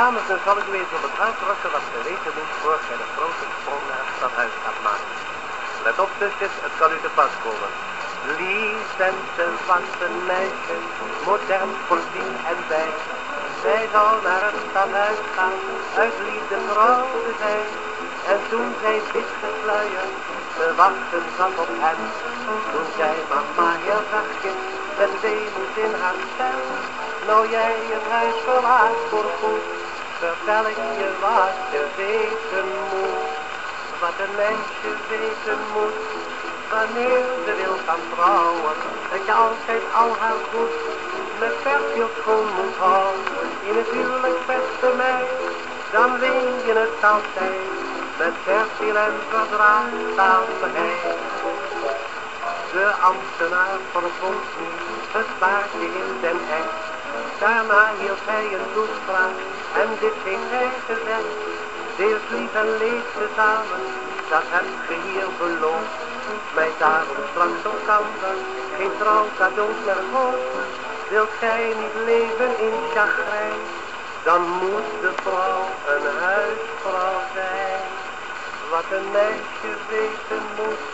dames, dan zal ik u eens op het hart drukken wat ze weten moet voor gij de grote sprong naar het stadhuis gaat maken. Let op, zusjes, het zal u te pas komen. Lief en te meisje, modern, politiek en bij. Zij zal naar het stadhuis gaan, uit liefde vrouw te zijn. En toen zij wit gesluierd, te wachten zat op hem. Toen zei mama heel zachtjes, met weemoed in haar stem. Nou jij het huis verlaat voor goed, vertel ik je wat je weten moet. Wat een meisje weten moet, wanneer ze wil gaan trouwen. Dat je altijd al haar goed met schoon moet. In het huwelijk beste meid, dan win je het altijd. Met verstil en verdraagzaamheid. De ambtenaar verbond nu het paardje in den. Daarna hield hij een toespraak en dit heeft hij gezegd. Deelt lief en leed samen, dat hebt ge hier beloofd. Mij daarom straks elkander, geen trouw cadeaus meer hoofd. Wilt gij niet leven in chagrijn, dan moet de vrouw een huisvrouw zijn. Wat een meisje weten moet,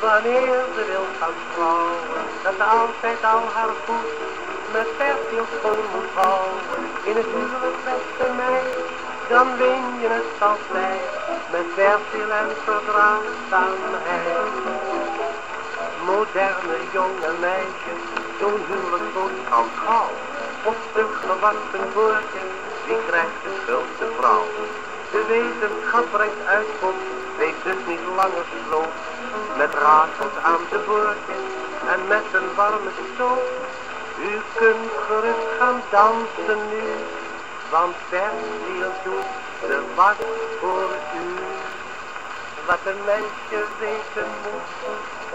wanneer ze wil gaan trouwen. Dat altijd al haar voet met verstil schoon moet houden. In het huwelijk beste meid, dan win je het altijd. Met verstil en verdraagzaamheid. Moderne jonge meisjes, zo'n huwelijk wordt al gauw. Op stuk gewassen woordje, wie krijgt de schuld de vrouw? De wetenschap brengt uitkomst, wees dus niet langer sloot. Met raadsels aan de boordjes en met een warme stoot. U kunt gerust gaan dansen nu, want Persiel doet de was voor u. Wat een meisje weten moet,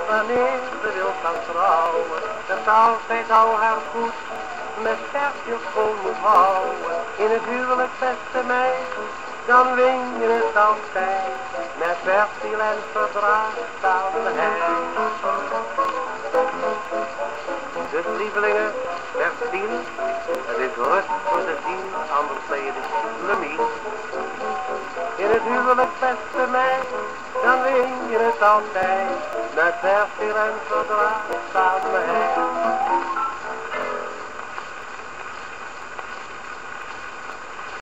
wanneer ze wil gaan trouwen, dat altijd al haar goed met Persiel schoon moet houden. In het huwelijk beste meid, dan win je het altijd met verstil en verdraagzaamheid. Dus lievelingen, dan win je het altijd met verstil en verdraagzaamheid.